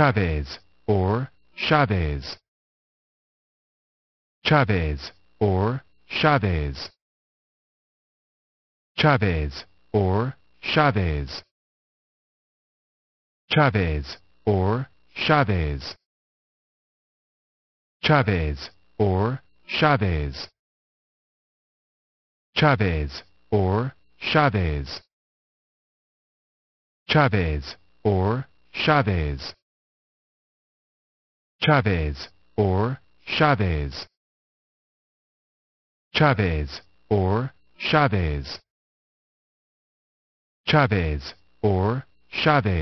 Chavez or Chavez. Chavez or Chavez. Chavez or Chavez. Chavez or Chavez. Chavez or Chavez. Chavez or Chavez. Chavez or Chavez. Chavez or Chavez. Chavez or Chavez. Chavez or Chavez.